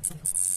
Gracias.